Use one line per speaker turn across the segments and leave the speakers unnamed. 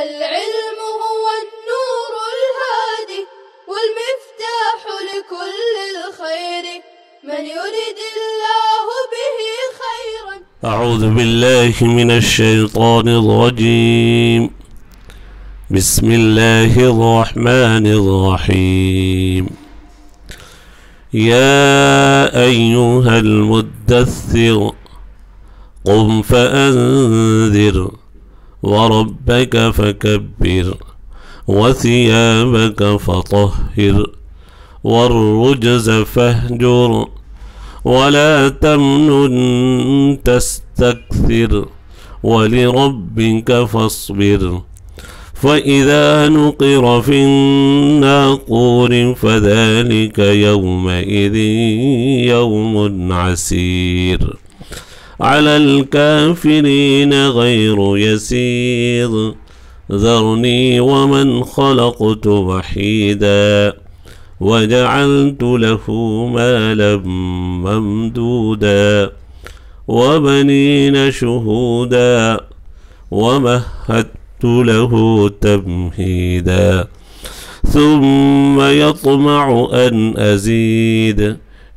العلم هو النور الهادي والمفتاح لكل الخير. من يرد الله به خيرا.
أعوذ بالله من الشيطان الرجيم. بسم الله الرحمن الرحيم. يا أيها المدثر قم فأنذر. وربك فكبر وثيابك فطهر والرجز فاهجر ولا تمنن تستكثر ولربك فاصبر فإذا نقر في الناقور فذلك يومئذ يوم عسير على الكافرين غير يسير. ذرني ومن خلقت وحيدا وجعلت له مالا ممدودا وبنين شهودا ومهدت له تمهيدا. ثم يطمع أن أزيد.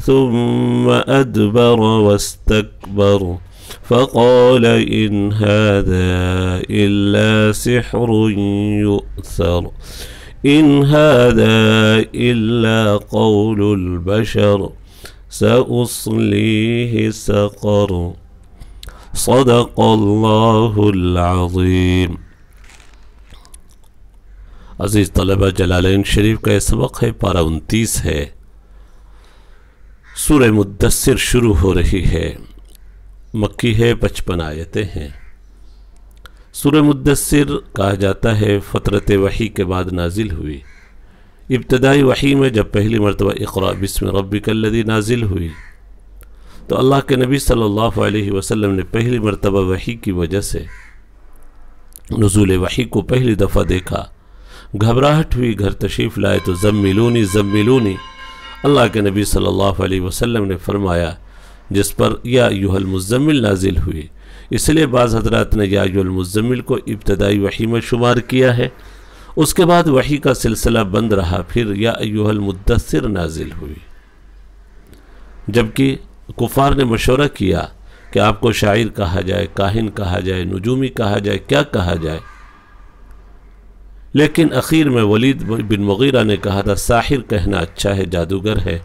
ثم أدبر واستكبر فقال إن هذا إلا سحر يؤثر إن هذا إلا قول البشر سأصليه سقر صدق الله العظيم. عزیز طلبہ جلالین شریف کا یہ سبق ہے پارہ انتیس ہے۔ سورہ مدثر شروع ہو رہی ہے۔ مکی ہے پچپن آیتیں ہیں۔ سورہ مدثر کہا جاتا ہے، فطرت وحی کے بعد نازل ہوئی۔ ابتدائی وحی میں جب پہلی مرتبہ اقرا بسم ربک الذی نازل ہوئی، تو اللہ کے نبی صلی اللہ علیہ وسلم نے پہلی مرتبہ وحی کی وجہ سے نزول وحی کو پہلی دفعہ دیکھا۔ گھبراہٹ ہوئی، گھر تشریف لائے تو زملونی زملونی۔ اللہ کے نبی صلی اللہ علیہ وسلم نے فرمایا، جس پر یا ایوہ المزمل نازل ہوئی اس لیے بعض حضرات نے یا ایوہ المزمل کو ابتدائی وحی میں شمار کیا ہے۔ اس کے بعد وحی کا سلسلہ بند رہا، پھر یا ایوہ المدثر نازل ہوئی جبکہ کفار نے مشورہ کیا کہ آپ کو شاعر کہا جائے، کاہن کہا جائے، نجومی کہا جائے، کیا کہا جائے؟ لیکن اخیر میں ولید بن مغیرہ نے کہا تھا، ساحر کہنا اچھا ہے، جادوگر ہے۔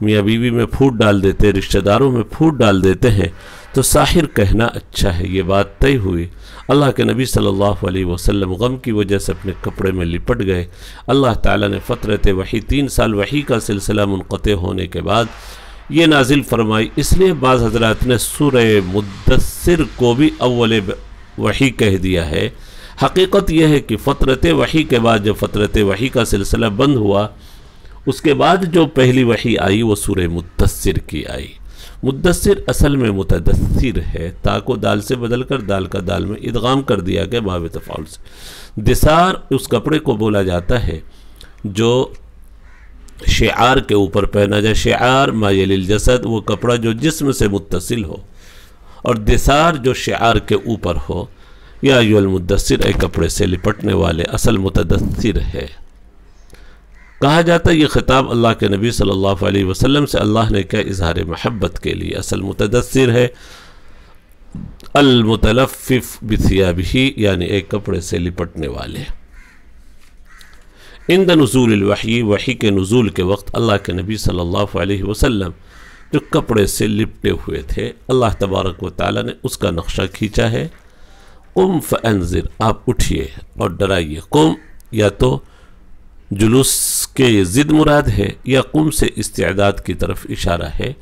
میاں بیوی میں پھوٹ ڈال دیتے، رشتہ داروں میں پھوٹ ڈال دیتے ہیں، تو ساحر کہنا اچھا ہے، یہ بات طے ہوئی۔ اللہ کے نبی صلی اللہ علیہ وسلم غم کی وجہ سے اپنے کپڑے میں لپٹ گئے۔ اللہ تعالیٰ نے فطرت وحی تین سال وحی کا سلسلہ منقطع ہونے کے بعد یہ نازل فرمائی۔ اس لیے بعض حضرات نے سورہ مدثر کو بھی اول وحی کہہ دیا ہے۔ حقیقت یہ ہے کہ فطرت وحی کے بعد جب فطرت وحی کا سلسلہ بند ہوا، اس کے بعد جو پہلی وحی آئی وہ سورہ مدثر کی آئی۔ مدثر اصل میں متدثر ہے، تا کو دال سے بدل کر دال کا دال میں ادغام کر دیا گیا باب تفعول سے۔ دسار اس کپڑے کو بولا جاتا ہے جو شعار کے اوپر پہنا جائے۔ شعار مایل الجسد، وہ کپڑا جو جسم سے متصل ہو، اور دسار جو شعار کے اوپر ہو یا ایو المدثر، اے کپڑے سے لپٹنے والے، اصل متدثر ہے۔ کہا جاتا ہے یہ خطاب اللہ کے نبی صلی اللہ علیہ وسلم سے اللہ نے کیا اظہار محبت کے لیے۔ اصل متدثر ہے۔ المتلفف بثیابہی یعنی ایک کپڑے سے لپٹنے والے۔ اند نزول الوحی، وحی کے نزول کے وقت اللہ کے نبی صلی اللہ علیہ وسلم جو کپڑے سے لپٹے ہوئے تھے، اللہ تبارک و تعالی نے اس کا نقشہ کھینچا ہے۔ قم فانذر، آپ اٹھئے اور ڈرائیے۔ قم یا تو جلوس کے ضد مراد ہے یا قم سے استعداد کی طرف اشارہ ہے۔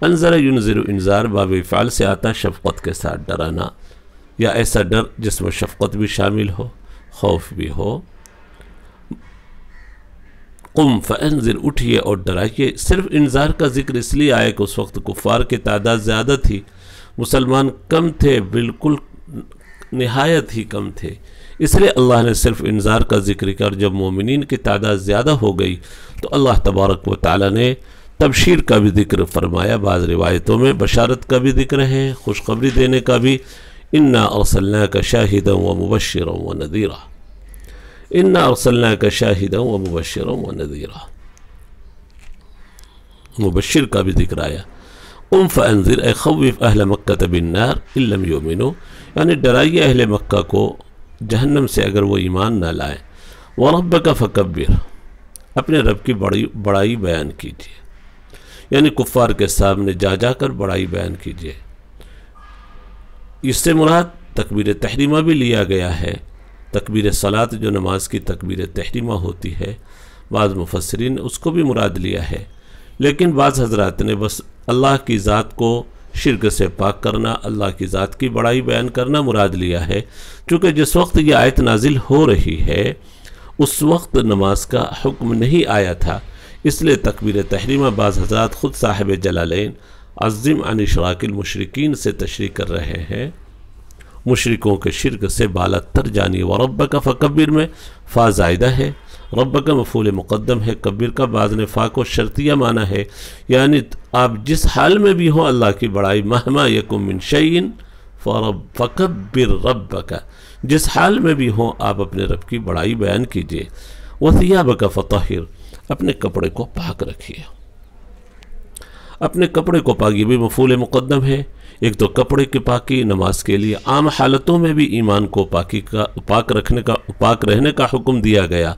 انذر ینذر انذار، باب فعل سے آتا شفقت کے ساتھ ڈرانا۔ یا ایسا ڈر جس میں شفقت بھی شامل ہو، خوف بھی ہو۔ قم فانذر، اٹھیے اور ڈرائیے۔ صرف انذار کا ذکر اس لیے آیا کہ اس وقت کفار کی تعداد زیادہ تھی۔ مسلمان کم تھے، بالکل نہایت ہی کم تھے۔ اس لیے اللہ نے صرف انذار کا ذکر کیا اور جب مومنین کی تعداد زیادہ ہو گئی تو اللہ تبارک و تعالی نے تبشیر کا بھی ذکر فرمایا، بعض روایتوں میں بشارت کا بھی ذکر ہے، خوشخبری دینے کا بھی۔ انا ارسلنا کا شاہدا و مبشرا و نذیرا انا ارسلنا کا شاہدا و مبشرا و نذیرا مبشر کا بھی ذکر آیا۔ قم فانذر، اے خوف اہل مکہ بالنار ان لم یؤمنوا یعنی ڈرائیے اہل مکہ کو جہنم سے اگر وہ ایمان نہ لائیں۔ وَرَبَّكَ فَكَبِّرْ اپنے رب کی بڑی بڑائی بیان کیجیے یعنی کفار کے سامنے جا جا کر بڑائی بیان کیجیے اس سے مراد تکبیر تحریمہ بھی لیا گیا ہے۔ تکبیر صلاة جو نماز کی تکبیر تحریمہ ہوتی ہے، بعض مفسرین نے اس کو بھی مراد لیا ہے۔ لیکن بعض حضرات نے بس اللہ کی ذات کو شرک سے پاک کرنا، اللہ کی ذات کی بڑائی بیان کرنا مراد لیا ہے۔ چونکہ جس وقت یہ آیت نازل ہو رہی ہے، اس وقت نماز کا حکم نہیں آیا تھا۔ اس لیے تکبیر تحریمہ بعض حضرات خود صاحب جلالین عظم عن اشراق المشرقین سے تشریح کر رہے ہیں۔ مشرکوں کے شرک سے بالا تر جانی و رب کا فکبر میں، فا زائدہ ہے۔ رب کا مفول مقدم ہے، کبیر کا بعض نے و شرطیہ مانا ہے۔ یعنی آپ جس حال میں بھی ہوں اللہ کی بڑائی، مہما یکم من شعین فکبر رب کا جس حال میں بھی ہوں آپ اپنے رب کی بڑائی بیان کیجیے۔ وسیع کا فطہر، اپنے کپڑے کو پاک رکھیے۔ اپنے کپڑے کو پاک یہ بھی مفول مقدم ہے۔ ایک تو کپڑے کی پاکی، نماز کے لیے عام حالتوں میں بھی ایمان کو پاکی کا، پاک رکھنے کا، پاک رہنے کا حکم دیا گیا۔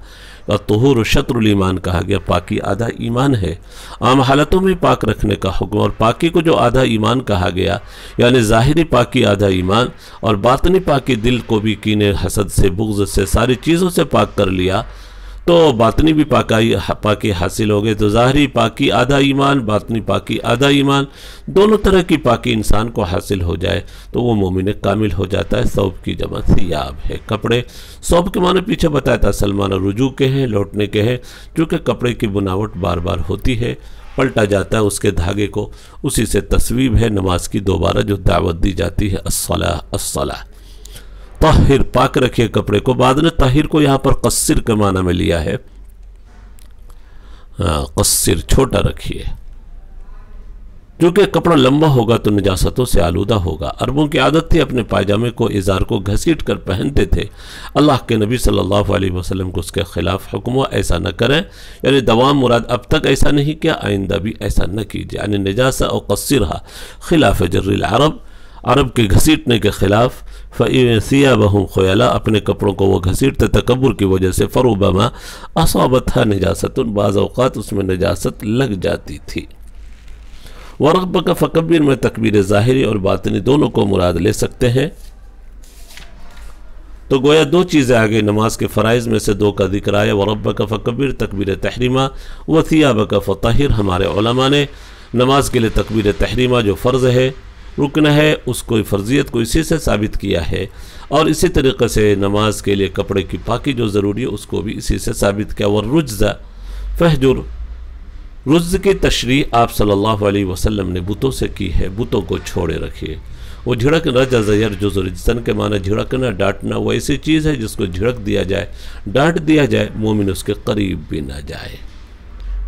اور طہور و شطر الایمان کہا گیا، پاکی آدھا ایمان ہے۔ عام حالتوں میں پاک رکھنے کا حکم اور پاکی کو جو آدھا ایمان کہا گیا یعنی ظاہری پاکی آدھا ایمان اور باطنی پاکی دل کو بھی کینے حسد سے، بغض سے، ساری چیزوں سے پاک کر لیا۔ تو باطنی بھی پاکی پاکی حاصل ہو گئے تو ظاہری پاکی آدھا ایمان، باطنی پاکی آدھا ایمان، دونوں طرح کی پاکی انسان کو حاصل ہو جائے تو وہ مومن کامل ہو جاتا ہے۔ صوب کی جمع سیاب ہے کپڑے۔ صوب کے معنی پیچھے بتایا تھا، سلمان رجوع کے ہیں، لوٹنے کے ہیں۔ چونکہ کپڑے کی بناوٹ بار بار ہوتی ہے، پلٹا جاتا ہے اس کے دھاگے کو۔ اسی سے تصویب ہے، نماز کی دوبارہ جو دعوت دی جاتی ہے، الصلاح الصلاح۔ طاہر پاک رکھیے کپڑے کو، بعد نے طاہر کو یہاں پر قصر کے معنی میں لیا ہے۔ ہاں قصر چھوٹا رکھیے۔ کیونکہ کپڑا لمبا ہوگا تو نجاستوں سے آلودہ ہوگا۔ عربوں کی عادت تھی اپنے پائجامے کو اظہار کو گھسیٹ کر پہنتے تھے۔ اللہ کے نبی صلی اللہ علیہ وسلم کو اس کے خلاف حکم و ایسا نہ کریں۔ یعنی دوام مراد اب تک ایسا نہیں کیا، آئندہ بھی ایسا نہ کیجیے۔ یعنی نجاسہ اور قصرہ خلاف جر العرب، عرب کے گھسیٹنے کے خلاف فیا بہم خیالہ اپنے کپڑوں کو وہ گھسیٹتے تکبر کی وجہ سے فروبما اصابتہ نجاست بعض اوقات اس میں نجاست لگ جاتی تھی۔ ورغب کا فکبر میں تکبیر ظاہری اور باطنی دونوں کو مراد لے سکتے ہیں۔ تو گویا دو چیزیں آگے نماز کے فرائض میں سے دو کا ذکر آیا۔ ورب کا فکبر تکبیر تحریمہ۔ و ثیاب کا فطہر ہمارے علماء نے۔ نماز کے لیے تکبیر تحریمہ جو فرض ہے رکن ہے، اس کو فرضیت کو اسی سے ثابت کیا ہے۔ اور اسی طریقے سے نماز کے لیے کپڑے کی پاکی جو ضروری ہے، اس کو بھی اسی سے ثابت کیا۔ اور رجز فہجر رجز کی تشریح آپ صلی اللہ علیہ وسلم نے بتوں سے کی ہے، بتوں کو چھوڑے رکھیے۔ وہ جھڑک رج زیر جز رجزن کے معنی جھڑکنا، ڈانٹنا، وہ ایسی چیز ہے جس کو جھڑک دیا جائے۔ ڈانٹ دیا جائے، مومن اس کے قریب بھی نہ جائے۔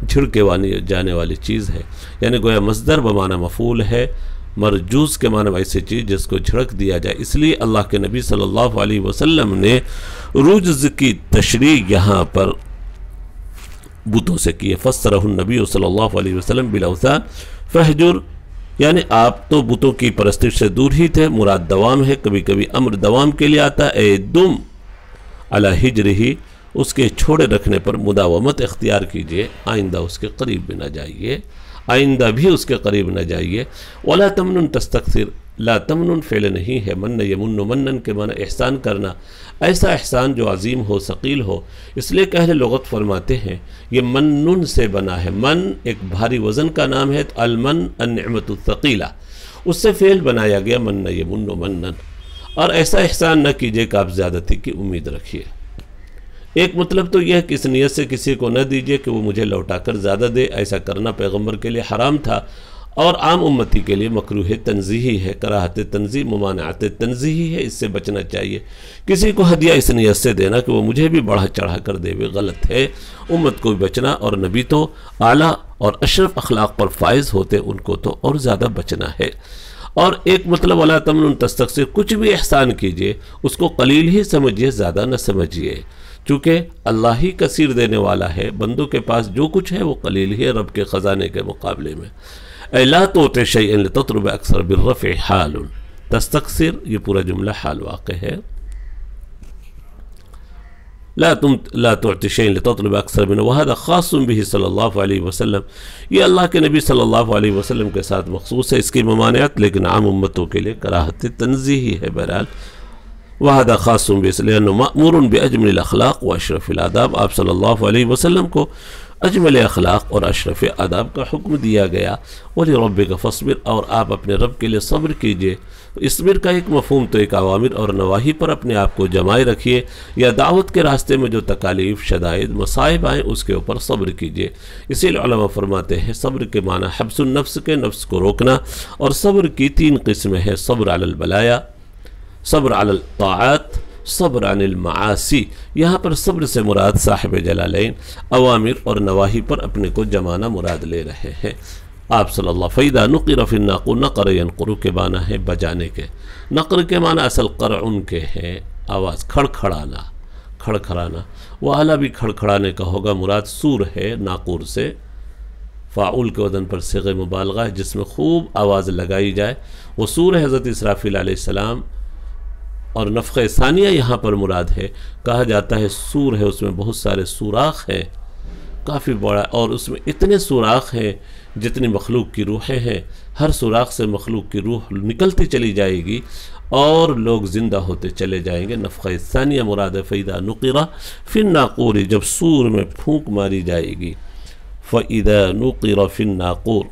جھڑکے والی، جانے والی چیز ہے۔ یعنی گویا مصدر بمانہ مفول ہے۔ مرجوز کے معنی ایسی چیز جس کو جھڑک دیا جائے۔ اس لیے اللہ کے نبی صلی اللہ علیہ وسلم نے رجز کی تشریح یہاں پر بتوں سے کی فسرہ النبی صلی اللہ علیہ وسلم بلاوثان فہجر یعنی آپ تو بتوں کی پرستش سے دور ہی تھے، مراد دوام ہے، کبھی کبھی امر دوام کے لیے آتا۔ ہے اے دم، علی ہجر ہی، اس کے چھوڑے رکھنے پر مداومت اختیار کیجیے، آئندہ اس کے قریب بھی نہ جائیے۔ آئندہ بھی اس کے قریب نہ جائیے۔ ولا تمن تستکثر لا تمن فعل نہیں ہے، من یمن منن کے معنی احسان کرنا۔ ایسا احسان جو عظیم ہو، ثقیل ہو۔ اس لیے کہ اہل لغت فرماتے ہیں، یہ منن سے بنا ہے۔ من ایک بھاری وزن کا نام ہے تو المن النعمت الثقیلہ۔ اس سے فعل بنایا گیا، من یمن منن۔ اور ایسا احسان نہ کیجیے کہ آپ زیادتی کی امید رکھیے۔ ایک مطلب تو یہ ہے کہ اس نیت سے کسی کو نہ دیجیے کہ وہ مجھے لوٹا کر زیادہ دے، ایسا کرنا پیغمبر کے لیے حرام تھا۔ اور عام امتی کے لیے مکروح تنزیحی ہے، کراہت تنظی ممانعت تنزیحی ہے، اس سے بچنا چاہیے۔ کسی کو ہدیہ اس نیت سے دینا کہ وہ مجھے بھی بڑھا چڑھا کر دے بھی غلط ہے۔ امت کو بھی بچنا اور نبی تو اعلیٰ اور اشرف اخلاق پر فائز ہوتے، ان کو تو اور زیادہ بچنا ہے۔ اور ایک مطلب اللہ تمن تستق سے کچھ بھی احسان کیجیے، اس کو قلیل ہی سمجھیے زیادہ نہ سمجھیے چونکہ اللہ ہی کثیر دینے والا ہے، بندوں کے پاس جو کچھ ہے وہ قلیل ہی ہے رب کے خزانے کے مقابلے میں۔ اے لا توت شیئن لتطرب اکثر بالرفع حال۔ تستقصر یہ پورا جملہ حال واقع ہے۔ لا تم، لا تعطي شيء لتطلب اکثر منه وهذا خاص به صلی اللہ علیہ وسلم۔ یہ اللہ کے نبی صلی اللہ علیہ وسلم کے ساتھ مخصوص ہے۔ اس کی ممانعت، لیکن عام امتوں کے لیے کراہت تنزیہی ہے۔ بہرحال وهذا خاص به لانه مأمور باجمل الاخلاق واشرف الاداب آپ صلی اللہ علیہ وسلم کو اجمل اخلاق اور اشرف آداب کا حکم دیا گیا. ولی رب کا فصبر اور آپ اپنے رب کے لیے صبر کیجیے. اسبر کا ایک مفہوم تو ایک عوامر اور نواحی پر اپنے آپ کو جمائے رکھیے یا دعوت کے راستے میں جو تکالیف، شدائد، مصائب آئیں، اس کے اوپر صبر کیجیے. اسی لیے علماء فرماتے ہیں صبر کے معنی حبس النفس کے نفس کو روکنا اور صبر کی تین قسمیں ہیں، صبر علی البلایا صبر علی الطاعات، صبر عن المعاصی یہاں پر صبر سے مراد صاحب جلالین عوامر اور نواحی پر اپنے کو جمانا مراد لے رہے ہیں۔ آپ صلی اللہ فیدہ نقر فی الناقو نقر ینقرو کے معنی ہے بجانے کے۔ نقر کے معنی اصل قرعن کے ہیں۔ آواز کھڑکھڑانا کھڑکھڑانا۔ وہ اعلیٰ بھی کھڑکھڑانے کا ہوگا، مراد سور ہے، ناقور سے۔ فاعول کے وزن پر صغ مبالغہ ہے، جس میں خوب آواز لگائی جائے۔ وہ سور حضرت اسرافیل علیہ السلام اور نفخ ثانیہ یہاں پر مراد ہے۔ کہا جاتا ہے سور ہے، اس میں بہت سارے سوراخ ہیں۔ کافی بڑا، اور اس میں اتنے سوراخ ہیں جتنی مخلوق کی روحیں ہیں۔ ہر سوراخ سے مخلوق کی روح نکلتی چلی جائے گی اور لوگ زندہ ہوتے چلے جائیں گے۔ نفخ ثانیہ مراد فیدہ نقرہ فن ناقوری جب سور میں پھونک ماری جائے گی۔ فَإِذَا نُقِرَ فِي النَّاقُورِ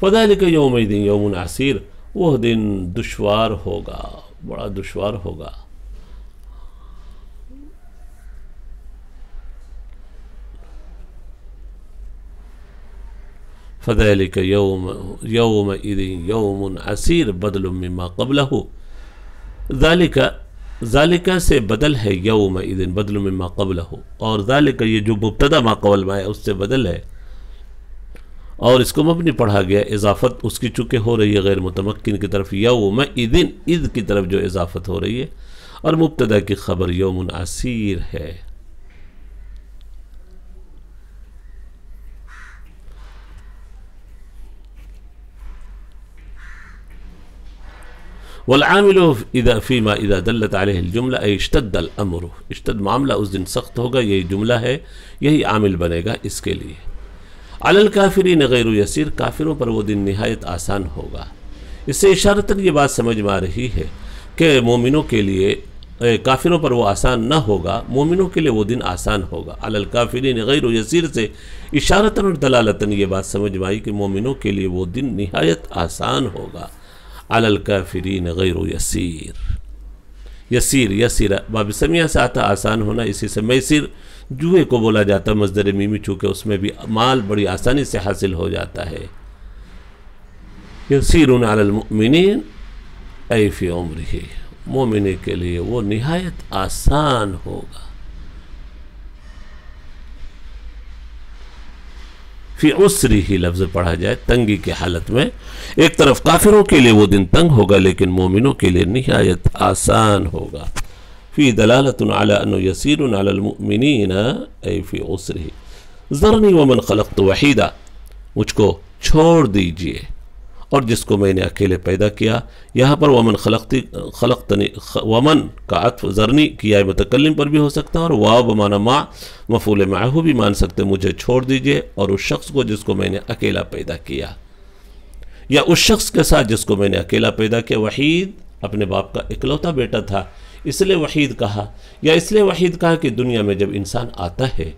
فذلك يومئذ يوم عسير. وہ دن دشوار ہوگا بڑا دشوار ہوگا۔ فذلك يوم يومئذ يوم عسير بدل مما قبله۔ ذلك ذلك سے بدل ہے يومئذ بدل مما قبله۔ اور ذلك یہ جو مبتدا ما قبل ما ہے اس سے بدل ہے۔ اور اس کو مبنی پڑھا گیا اضافت اس کی چونکہ ہو رہی ہے غیر متمکن کی طرف یوم اذن، اذ کی طرف جو اضافت ہو رہی ہے۔ اور مبتدا کی خبر یوم عسیر ہے۔ والعامل اذا فيما اذا دلت عليه الجملہ اشتد الامر۔ اشتد معاملہ اس دن سخت ہوگا، یہی جملہ ہے، یہی عامل بنے گا اس کے لیے۔ الکافرین غیر یسیر، کافروں پر وہ دن نہایت آسان ہوگا۔ اس سے اشارتاً یہ بات سمجھ میں آ رہی ہے کہ مومنوں کے لیے کافروں پر وہ آسان نہ ہوگا، مومنوں کے لیے وہ دن آسان ہوگا۔ علی الکافرین غیر یسیر سے اشارتاً اور دلالتاً یہ بات سمجھ میں آئی کہ مومنوں کے لیے وہ دن نہایت آسان ہوگا۔ علی الکافرین غیر یسیر۔ یسیر یسیر، باب سمیہ سے آتا آسان ہونا، اسی سے میسر جوئے کو بولا جاتا ہے مزدر میمی، چونکہ اس میں بھی مال بڑی آسانی سے حاصل ہو جاتا ہے۔ یسیرون علی المؤمنین، ای فی عمرہ کے لیے وہ نہایت آسان ہوگا۔ فی عسری ہی لفظ پڑھا جائے، تنگی کے حالت میں۔ ایک طرف کافروں کے لیے وہ دن تنگ ہوگا، لیکن مومنوں کے لیے نہایت آسان ہوگا۔ فی دلالت علی انو یسیر علی المؤمنین ای فی عسری ذرنی ومن خلقت وحیدہ مجھ کو چھوڑ دیجیے۔ اور جس کو میں نے اکیلے پیدا کیا، یہاں پر ومن خلقتی، خلقتنی ومن کا عطف ذرنی کیا متکلم پر بھی ہو سکتا ہے، اور واو بمانا ما مفول معہو بھی مان سکتے مجھے چھوڑ دیجیے۔ اور اس شخص کو جس کو میں نے اکیلا پیدا کیا۔ یا اس شخص کے ساتھ جس کو میں نے اکیلا پیدا کیا، وحید اپنے باپ کا اکلوتا بیٹا تھا۔ اس لیے وحید کہا، یا اس لیے وحید کہا کہ دنیا میں جب انسان آتا ہے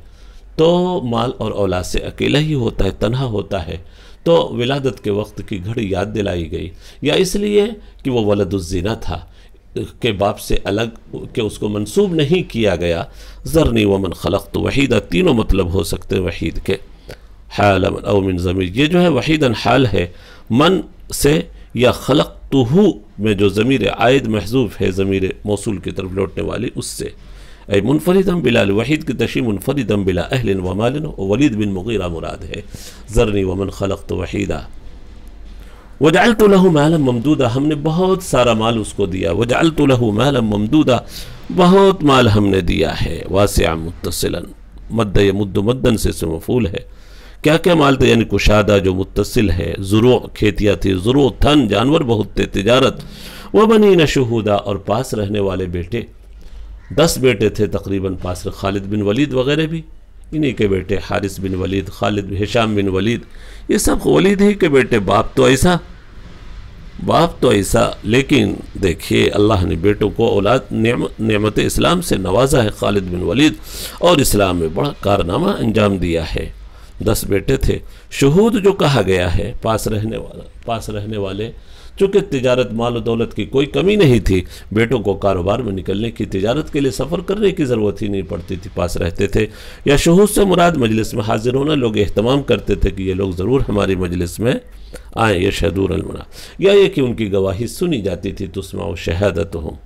تو مال اور اولاد سے اکیلا ہی ہوتا ہے، تنہا ہوتا ہے، تو ولادت کے وقت کی گھڑی یاد دلائی گئی۔ یا اس لیے کہ وہ ولد الزینہ تھا، کے باپ سے الگ کہ اس کو منسوب نہیں کیا گیا۔ ذرنی ومن خلقت وحیدہ، تینوں مطلب ہو سکتے وحید کے۔ حال او من ضمیر، یہ جو ہے وحیدن حال ہے، من سے یا خلق میں جو ضمیر عائد محضوف ہے ضمیر موصول کی طرف لوٹنے والی اس سے اے منفردم بلا الوحید کی تشی منفردم بلا اہل و مال ولید بن مغیرہ مراد ہے ذرنی ومن خلقت وحیدہ وجعلت له مالا ممدودہ ہم نے بہت سارا مال اس کو دیا وجعلت له مالا ممدودہ بہت مال ہم نے دیا ہے واسع متصلا مد یمد مدن سے سے مفول ہے کیا کیا مال یعنی کشادہ جو متصل ہے ضرور کھیتیاں تھی ضرور تھن جانور بہت تھے، تجارت۔ وہ بنی نشہودہ اور پاس رہنے والے بیٹے۔ دس بیٹے تھے تقریباً، پاس خالد بن ولید وغیرہ بھی۔ انہی کے بیٹے حارث بن ولید، خالد حشام بن ولید۔ یہ سب ولید ہی کے بیٹے، باپ تو ایسا۔ باپ تو ایسا، لیکن دیکھیے، اللہ نے بیٹوں کو اولاد نعمت اسلام سے نوازا ہے خالد بن ولید۔ اور اسلام میں بڑا کارنامہ انجام دیا ہے۔ دس بیٹے تھے۔ شہود جو کہا گیا ہے، پاس رہنے والا پاس رہنے والے، چونکہ تجارت، مال و دولت کی کوئی کمی نہیں تھی، بیٹوں کو کاروبار میں نکلنے کی، تجارت کے لیے سفر کرنے کی ضرورت ہی نہیں پڑتی تھی، پاس رہتے تھے۔ یا شہود سے مراد مجلس میں حاضر ہونا، لوگ اہتمام کرتے تھے کہ یہ لوگ ضرور ہماری مجلس میں آئیں یہ شہدور المنا یا یہ کہ ان کی گواہی سنی جاتی تھی تسمع و شہادت ہوں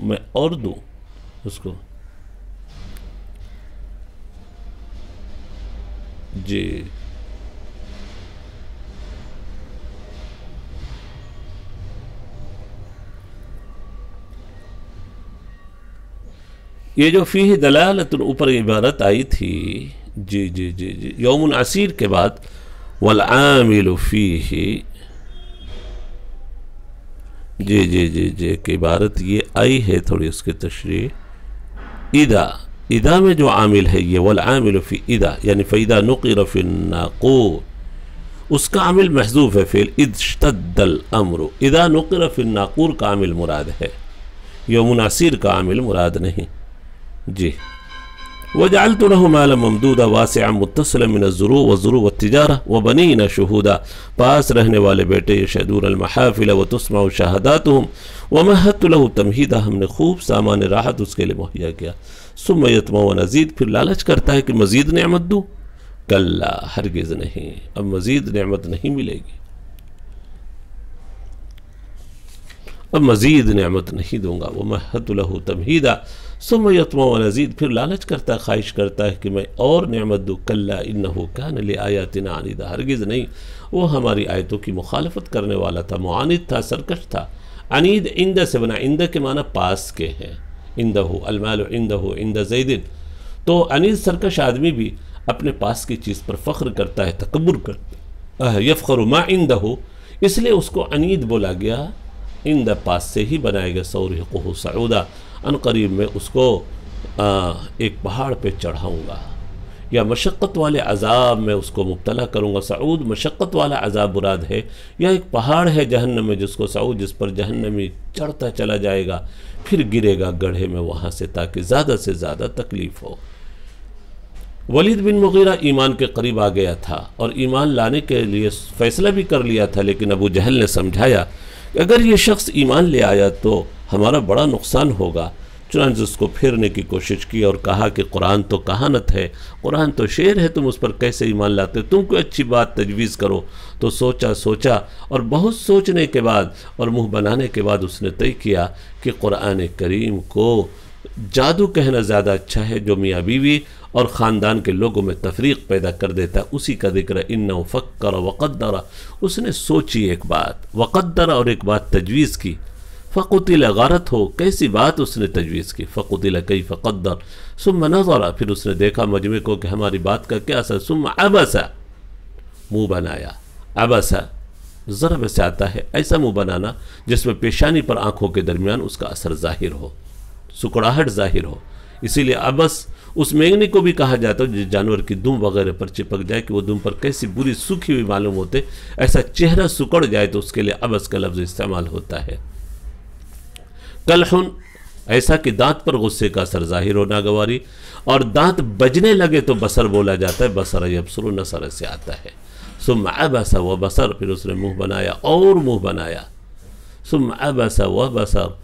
میں اور دوں اس کو۔ جی۔ یہ جو فیہ دلالت اوپر عبارت آئی تھی جی جی جی جی یوم العصیر کے بعد، والعامل فیہ جی جی جی جی ایک عبارت یہ آئی ہے تھوڑی اس کی تشریح۔ ادا ادا میں جو عامل ہے یہ، والعامل فی ادا یعنی فیدہ نقر فی الناقور۔ اس کا عامل محضوف ہے فیل ادشتد الامر ادا نقر فی الناقور کا عامل مراد ہے۔ یوم العصیر کا عامل مراد نہیں۔ جی۔ وجعلت له مالا ممدودا واسعا متصلا من الزروع والزروع والتجارة وبنين شهودا. پاس رہنے والے بیٹے شہدور المحافل وتسمع شہداتهم ومہدت له تمہیدا ہم نے خوب سامان راحت اس کے لیے مہیا کیا. ثم یتمع و نزید، پھر لالچ کرتا ہے کہ مزید نعمت دوں. کلا، ہرگز نہیں، اب مزید نعمت نہیں ملے گی. اب مزید نعمت نہیں دوں گا. ومہدت له تمہیدا ثم یتمع و نزید پھر لالچ کرتا ہے، خواہش کرتا ہے کہ میں اور نعمت دوں۔ کلا انہو کان لی آیاتنا عنیدہ ہرگز نہیں، وہ ہماری آیتوں کی مخالفت کرنے والا تھا، معاند تھا، سرکش تھا۔ عنید اندہ سے بنا اندہ کے معنی پاس کے ہیں۔ اندہ المال اندہ اندہ زیدن تو عنید سرکش آدمی بھی اپنے پاس کی چیز پر فخر کرتا ہے، تکبر کرتا ہے۔ یفخر ما اندہ اس لیے اس کو عنید بولا گیا۔ اندہ پاس سے ہی بنائے گا سورحقہ سعودہ۔ ان قریب میں اس کو ایک پہاڑ پہ چڑھاؤں گا۔ یا مشقت والے عذاب میں اس کو مبتلا کروں گا۔ سعود مشقت والا عذاب براد ہے۔ یا ایک پہاڑ ہے جہنم میں، جس کو سعود، جس پر جہنمی چڑھتا چلا جائے گا، پھر گرے گا گڑھے میں وہاں سے، تاکہ زیادہ سے زیادہ تکلیف ہو۔ ولید بن مغیرہ ایمان کے قریب آ گیا تھا اور ایمان لانے کے لیے فیصلہ بھی کر لیا تھا، لیکن ابو جہل نے سمجھایا اگر یہ شخص ایمان لے آیا تو ہمارا بڑا نقصان ہوگا۔ چنانچہ اس کو پھیرنے کی کوشش کی اور کہا کہ قرآن تو کہانت ہے، قرآن تو شعر ہے، تم اس پر کیسے ایمان لاتے؟ تم کوئی اچھی بات تجویز کرو۔ تو سوچا سوچا اور بہت سوچنے کے بعد اور منہ بنانے کے بعد اس نے طے کیا کہ قرآن کریم کو جادو کہنا زیادہ اچھا ہے جو میاں بیوی اور خاندان کے لوگوں میں تفریق پیدا کر دیتا ہے۔ اسی کا ذکر ان فکر وقدر۔ اس نے سوچی ایک بات، وقدر اور ایک بات تجویز کی۔ فقتل غارت ہو، کیسی بات اس نے تجویز کی؟ فقتل کی فقدر ثم نظر، پھر اس نے دیکھا مجمع کو کہ ہماری بات کا کیا اثر؟ ثم ابسا منہ بنایا۔ ابسا ضرب سے آتا ہے۔ ایسا منہ بنانا جس میں پیشانی پر آنکھوں کے درمیان اس کا اثر ظاہر ہو۔ سکڑاہٹ ظاہر ہو۔ اسی لیے ابس اس مینگنی کو بھی کہا جاتا ہے جس جانور کی دم وغیرہ پر چپک جائے کہ وہ دم پر کیسی بری سوکھی ہوئی معلوم ہوتے، ایسا چہرہ سکڑ جائے تو اس کے لیے ابس کا لفظ استعمال ہوتا ہے۔ کلحن ایسا کہ دانت پر غصے کا اثر ظاہر ہونا گواری اور دانت بجنے لگے تو بسر بولا جاتا ہے بسر یبسر نصر سے آتا ہے۔ سم عبس و بسر پھر اس نے منہ بنایا اور منہ بنایا۔ سم عبس و بسر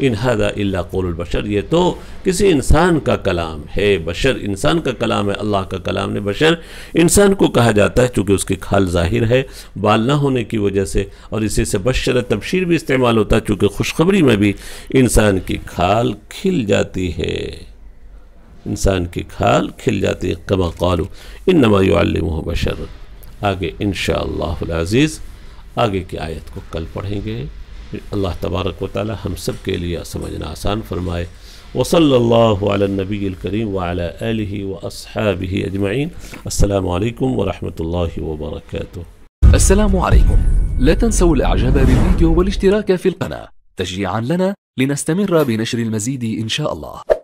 مجهول ان الا قول البشر، یہ تو کسی انسان کا کلام ہے، بشر انسان کا کلام ہے، اللہ کا کلام نے بشر انسان کو کہا جاتا ہے چونکہ اس کی کھال ظاہر ہے، بال نہ ہونے کی وجہ سے، اور اسی سے بشر تبشیر بھی استعمال ہوتا ہے چونکہ خوشخبری میں بھی انسان کی کھال کھل جاتی ہے۔ انسان کی کھال کھل جاتی ہے، کما قالو، انما يعلمه بشر۔ آگے انشاءاللہ العزیز، آگے کی آیت کو کل پڑھیں گے۔ اللہ تبارک و تعالی ہم سب کے لئے سمجھنا آسان فرمائے وصل اللہ علی النبی الكریم وعلى آلہ واصحابہ اجمعین السلام علیکم ورحمت اللہ وبرکاتہ
السلام علیکم لا تنسوا الإعجاب بالفيديو والاشتراك في القناة. تشجيعا لنا لنستمر بنشر المزيد إن شاء الله.